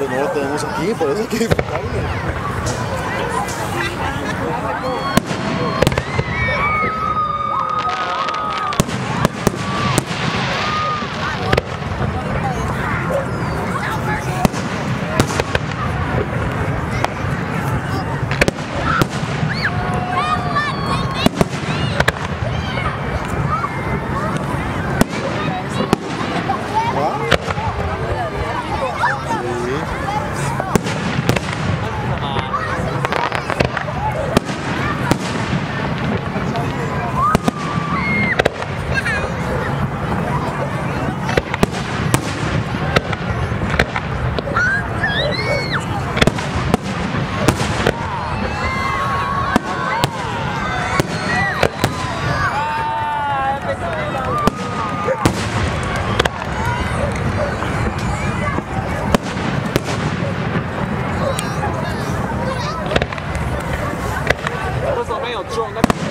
pero no lo tenemos aquí, por eso hay que disfrutarlo. 没有做那。